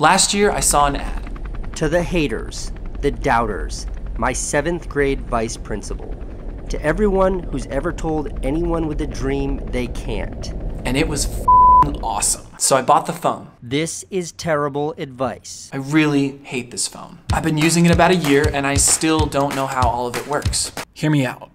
Last year, I saw an ad. To the haters, the doubters, my seventh grade vice principal. To everyone who's ever told anyone with a dream they can't. And it was awesome. So I bought the phone. This is terrible advice. I really hate this phone. I've been using it about a year and I still don't know how all of it works. Hear me out.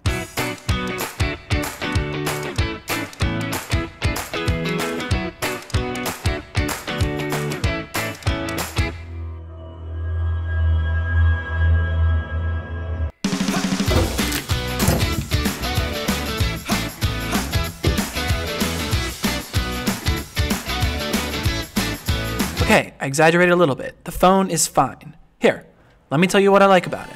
Okay, I exaggerated a little bit. The phone is fine. Here, let me tell you what I like about it.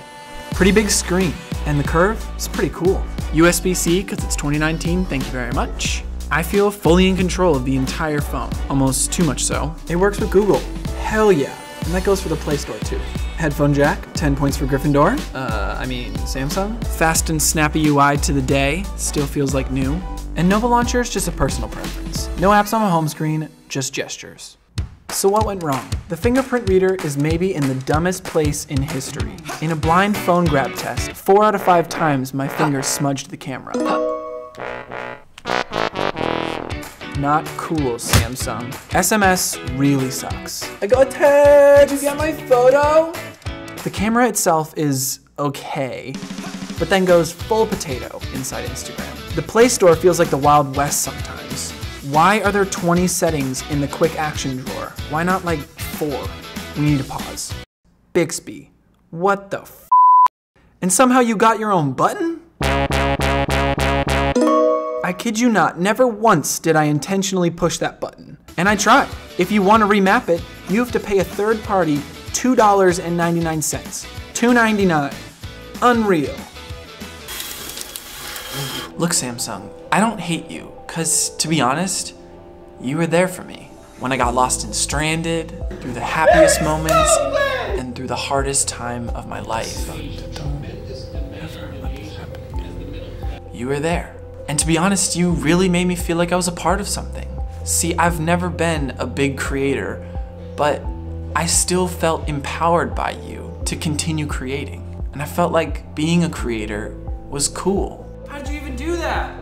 Pretty big screen, and the curve is pretty cool. USB-C, because it's 2019, thank you very much. I feel fully in control of the entire phone, almost too much so. It works with Google, hell yeah. And that goes for the Play Store too. Headphone jack, 10 points for Gryffindor. Uh, I mean, Samsung. Fast and snappy UI to the day, still feels like new. And Nova Launcher is just a personal preference. No apps on my home screen, just gestures. So what went wrong? The fingerprint reader is maybe in the dumbest place in history. In a blind phone grab test, four out of five times my finger smudged the camera. Not cool, Samsung. SMS really sucks. I got a tagged! Did you get my photo? The camera itself is okay, but then goes full potato inside Instagram. The Play Store feels like the Wild West sometimes. Why are there 20 settings in the quick action drawer? Why not like four? We need to pause. Bixby, what the f? And somehow you got your own button? I kid you not, never once did I intentionally push that button. And I tried. If you want to remap it, you have to pay a third party $2.99. $2.99. Unreal. Look, Samsung, I don't hate you, because to be honest, you were there for me. When I got lost and stranded, through the happiest moments, and through the hardest time of my life. You were there. And to be honest, you really made me feel like I was a part of something. See, I've never been a big creator, but I still felt empowered by you to continue creating. And I felt like being a creator was cool. How did you even do that?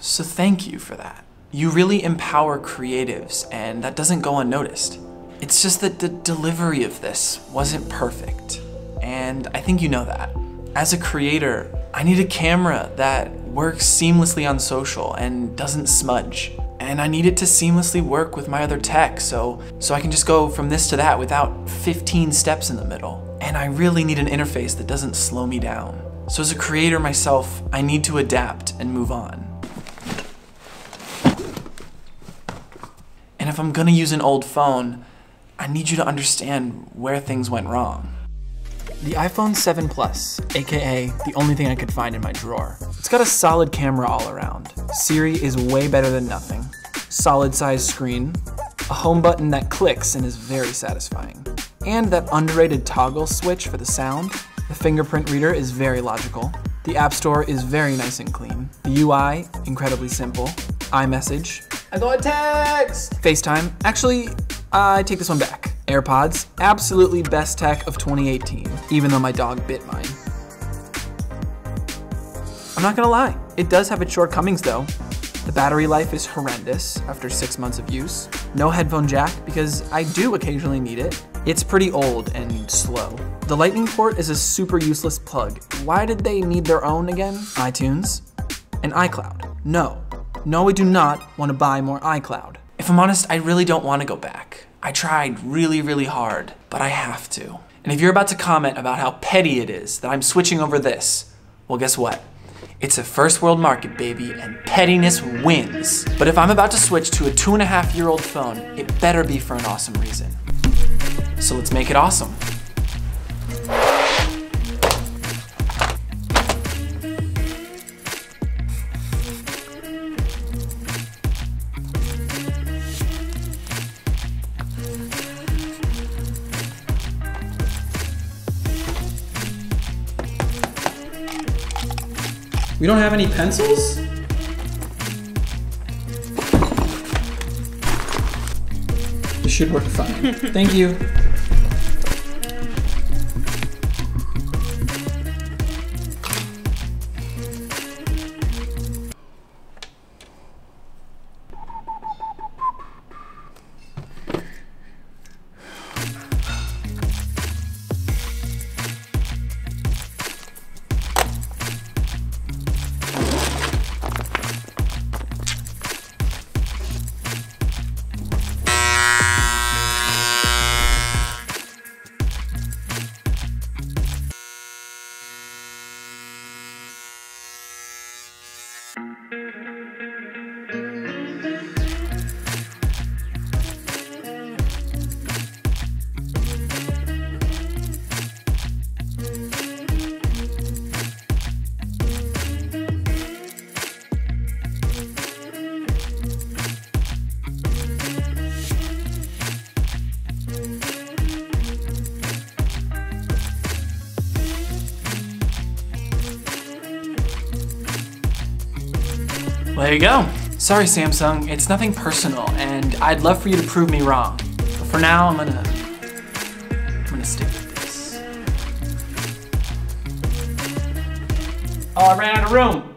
So thank you for that. You really empower creatives, and that doesn't go unnoticed. It's just that the delivery of this wasn't perfect, and I think you know that. As a creator, I need a camera that works seamlessly on social and doesn't smudge. And I need it to seamlessly work with my other tech so, so I can just go from this to that without 15 steps in the middle. And I really need an interface that doesn't slow me down. So as a creator myself, I need to adapt and move on. If I'm gonna use an old phone, I need you to understand where things went wrong. The iPhone 7 Plus, aka the only thing I could find in my drawer. It's got a solid camera all around. Siri is way better than nothing. Solid sized screen. A home button that clicks and is very satisfying. And that underrated toggle switch for the sound. The fingerprint reader is very logical. The App Store is very nice and clean. The UI, incredibly simple. iMessage. I got a text! FaceTime. Actually, I take this one back. AirPods, absolutely best tech of 2018, even though my dog bit mine. I'm not gonna lie, it does have its shortcomings though. The battery life is horrendous after six months of use. No headphone jack because I do occasionally need it. It's pretty old and slow. The lightning port is a super useless plug. Why did they need their own again? iTunes and iCloud. No, no we do not want to buy more iCloud. If I'm honest, I really don't want to go back. I tried really, really hard, but I have to. And if you're about to comment about how petty it is that I'm switching over this, well, guess what? It's a first world market, baby, and pettiness wins. But if I'm about to switch to a two and a half year old phone, it better be for an awesome reason. So let's make it awesome. We don't have any pencils? This should work fine. Thank you. Well, there you go. Sorry, Samsung. It's nothing personal, and I'd love for you to prove me wrong. But for now, I'm gonna. I'm gonna stick with this. Oh, I ran out of room.